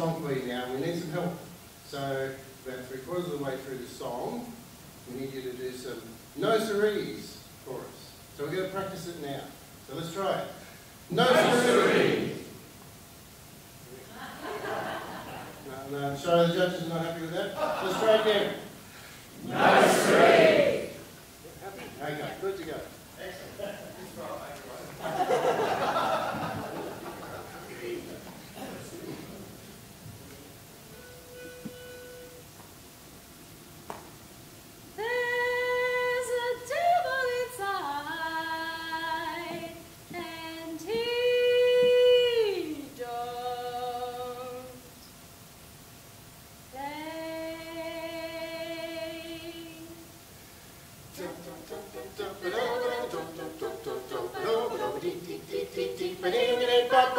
song for you now. We need some help. So about three quarters of the way through the song, we need you to do some noseries for us. So we're going to practice it now. So let's try it. No, no series. No, sorry, the judges are not happy with that. Let's try it again. No. Okay, good to go.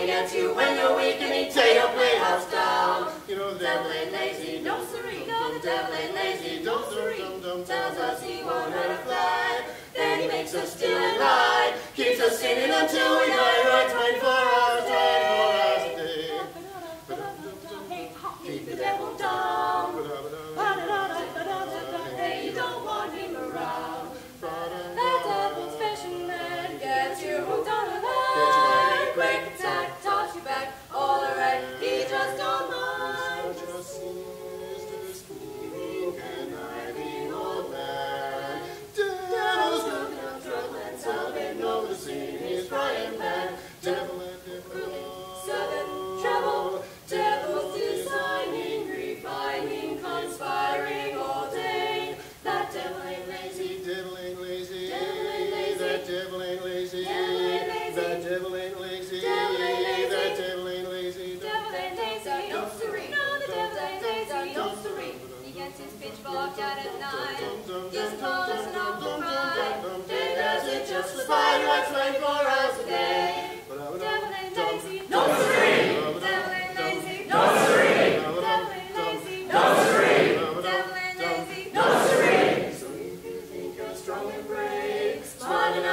playing against you when you're weak and they tear your playhouse down. You know, the devil ain't lazy, no siree, no, the devil ain't lazy, don't siree. Tells us he won't hurt a fly, then he makes us steal and lie, keeps us in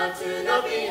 夏のピ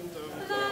round uh, of.